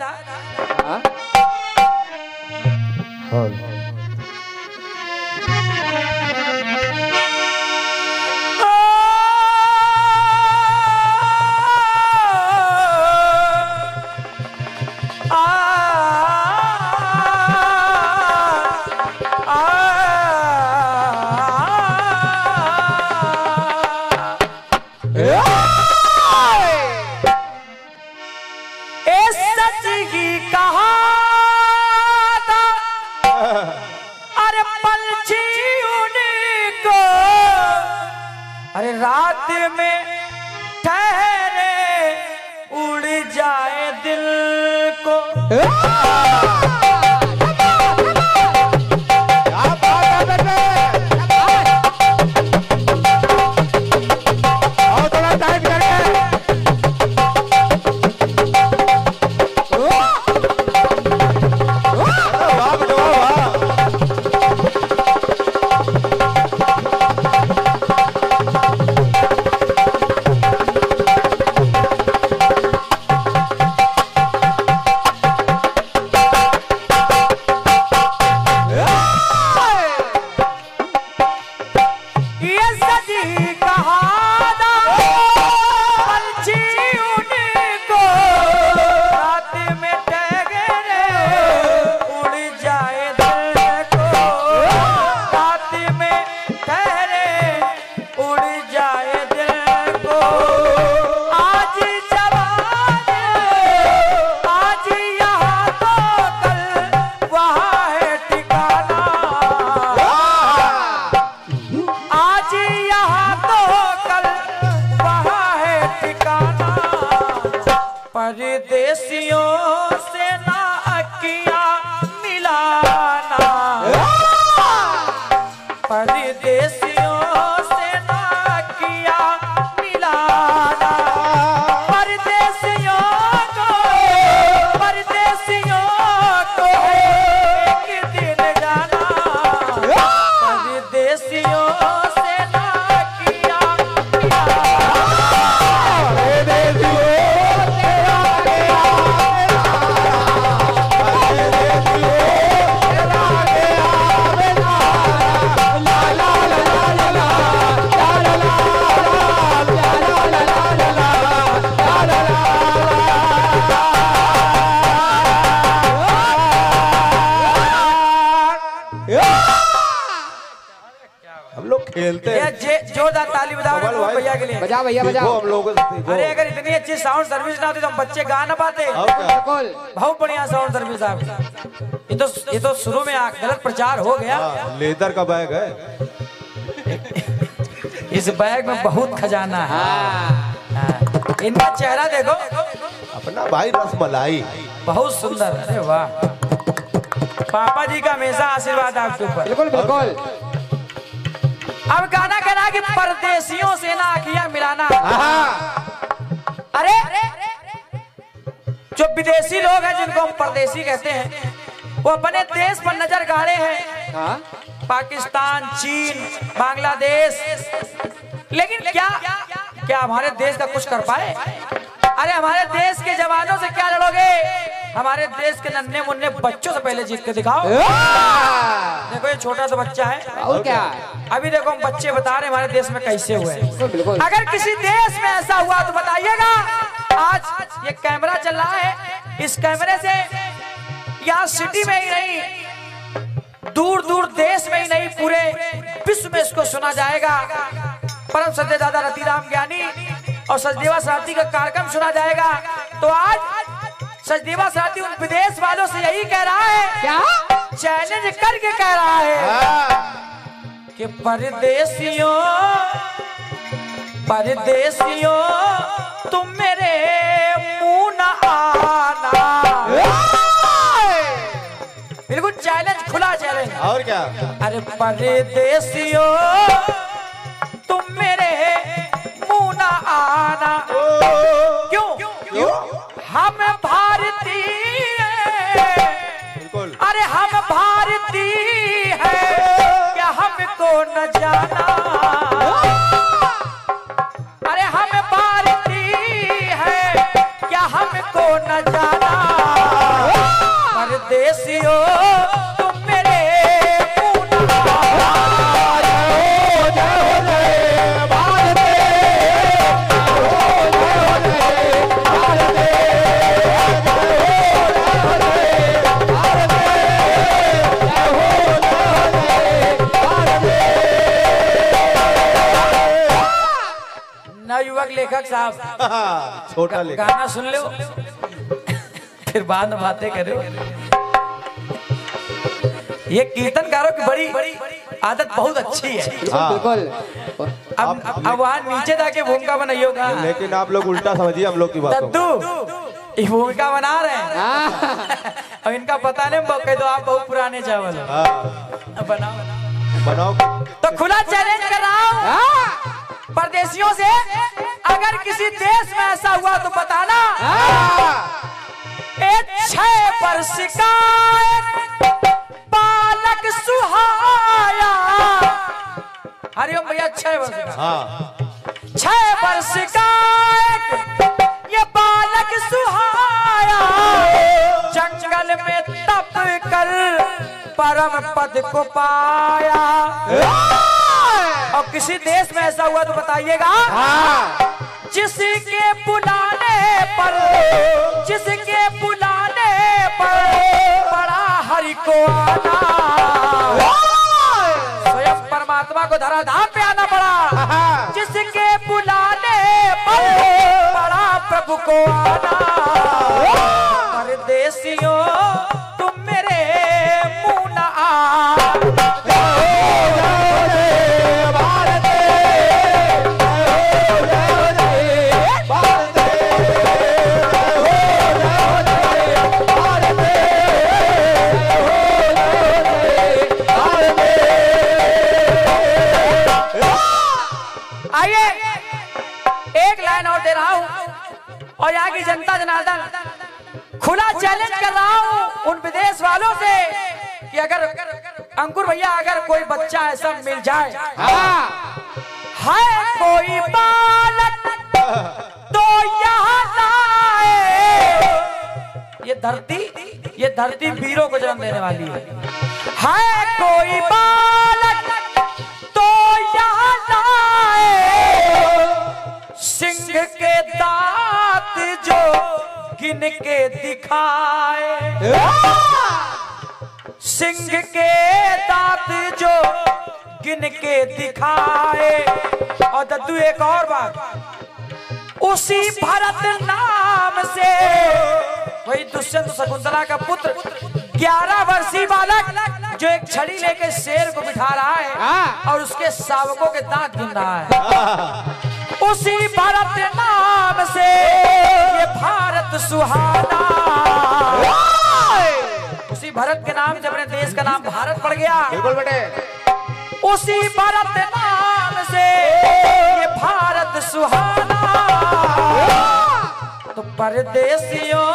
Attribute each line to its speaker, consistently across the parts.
Speaker 1: दादा को जोरदार ताली बजाओ
Speaker 2: कमल
Speaker 1: भैया के लिए।
Speaker 3: बजा भैया बजाओ।
Speaker 2: हम लोगों से
Speaker 1: अरे अगर इतनी अच्छी साउंड सर्विस ना होती तो हम बच्चे गा ना पाते।
Speaker 3: बिल्कुल।
Speaker 1: बहुत बढ़िया साउंड सर्विस आपकी ये तो ये तो शुरू में आ- गलत प्रचार हो गया।
Speaker 2: हाँ, लेदर का बैग है।
Speaker 1: इस बैग में बहुत खजाना है। हाँ। इनका चेहरा देखो।
Speaker 2: अपना भाई रसमलाई
Speaker 1: बहुत सुंदर। अरे वाह। पापा जी का हमेशा आशीर्वाद आपके ऊपर।
Speaker 3: बिल्कुल बिल्कुल।
Speaker 1: अब गाना कहना कि परदेसियों से ना किया मिलाना। अरे जो विदेशी लोग हैं जिनको हम परदेशी कहते हैं वो अपने देश पर नज़र गाड़े हैं।
Speaker 3: हाँ।
Speaker 1: पाकिस्तान चीन बांग्लादेश। लेकिन क्या क्या हमारे देश का कुछ कर पाए? अरे हमारे देश के जवानों से क्या लड़ोगे? हमारे देश के नन्हे मुन्ने बच्चों से पहले जीत के दिखाओ। देखो ये छोटा सा बच्चा है।
Speaker 3: और क्या?
Speaker 1: अभी देखो हम बच्चे बता रहे हमारे देश में कैसे हुए
Speaker 3: बिल्कुल
Speaker 1: अगर किसी देश में ऐसा हुआ तो बताइएगा। आज ये कैमरा चल रहा है। इस कैमरे से यहाँ सिटी में ही नहीं दूर दूर देश में ही नहीं पूरे विश्व में इसको सुना जाएगा। परम सत्य दादा रतिराम ज्ञानी और सचदेवा सारथी का कार्यक्रम सुना जाएगा। तो आज सचदेवा सारथी उन विदेश वालों से यही कह रहा है।
Speaker 3: क्या?
Speaker 1: चैलेंज करके कह रहा है कि परदेसियों परदेसियों तुम मेरे मुँह न आना। बिल्कुल चैलेंज खुला चैलेंज
Speaker 2: और क्या?
Speaker 1: अरे परदेसियों तुम मेरे मुँह न आना। परदेसियों तुम मेरे नवयुवक लेखक साहब।
Speaker 2: छोटा लेखा
Speaker 1: गाना सुन लो। फिर बाद बातें करो। ये कीर्तनकारों की बड़ी आदत बहुत अच्छी है।
Speaker 2: हाँ।
Speaker 3: बिल्कुल।
Speaker 1: अब अब वहाँ नीचे जाके भूमिका बनाइयो का
Speaker 2: लेकिन आप लोग उल्टा समझिए हम लोग की बातों को।
Speaker 1: दद्दू ये भूमिका बना रहे हैं।
Speaker 3: हाँ,
Speaker 1: अब इनका पता नहीं कह दो आप बहुत पुराने चावल हो।
Speaker 2: हाँ,
Speaker 1: बनाओ।
Speaker 2: बनाओ।
Speaker 1: तो खुला चैलेंज कर रहा हूँ।
Speaker 3: हाँ,
Speaker 1: परदेशियों से अगर किसी देश में ऐसा हुआ तो बताना। एक छह पर शिकायत सुहाया हरिओम भैया छह वर्ष
Speaker 2: हाँ।
Speaker 1: छह वर्ष का एक ये बालक सुहाया। जंगल में तप कर परम पद को पाया। और किसी देश में ऐसा हुआ तो बताइएगा। जिसके बुलाने पर जिसके बुलाने पर बड़ा हरि को आना। को धराधाम पे आना पड़ा। जिसके बुलाने पर पड़ा प्रभु को आना। परदेसियों और यहाँ की जनता जनार्दन खुला चैलेंज कर रहा हूँ उन विदेश वालों से कि अगर अंकुर भैया अगर कोई बच्चा ऐसा मिल जाए। है कोई बालक तो यहाँ लाए। ये धरती ये धरती वीरों को जन्म देने वाली है। है कोई बालक सिंह के दांत जो गिन के दिखाए। सिंह के दांत जो गिन के दिखाए। और दद्दू एक और बात। उसी भरत नाम से वही दुष्यंत शकुंतला का पुत्र ग्यारह वर्षीय बालक जो एक छड़ी लेके शेर को बिठा रहा है और उसके शावकों के दांत गिन रहा है। उसी भारत नाम से ये भारत सुहाना। उसी भारत के नाम जब अपने देश का नाम भारत पड़ गया।
Speaker 2: बिल्कुल बेटे।
Speaker 1: उसी भारत नाम से ये भारत सुहाना। तो परदेसियों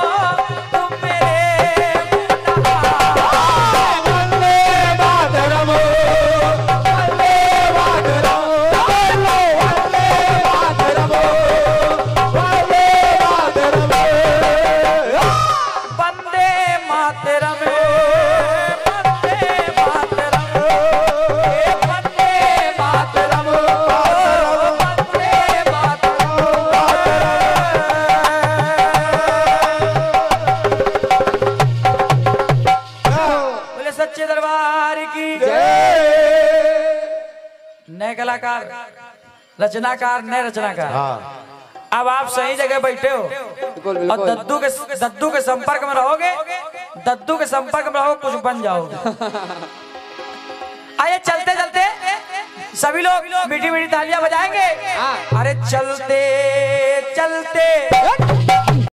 Speaker 1: रचनाकार नए रचनाकार।
Speaker 2: हाँ।
Speaker 1: अब आप सही जगह बैठे हो। और दद्दू के दद्दू के संपर्क में रहोगे दद्दू के संपर्क में रहोगे कुछ बन जाओगे। आइए चलते चलते। सभी लोग मीठी मीठी तालियाँ बजाएँगे।
Speaker 3: हाँ।
Speaker 1: अरे चलते चलते।